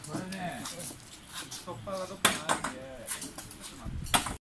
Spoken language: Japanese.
それね。突破がどっかないんで。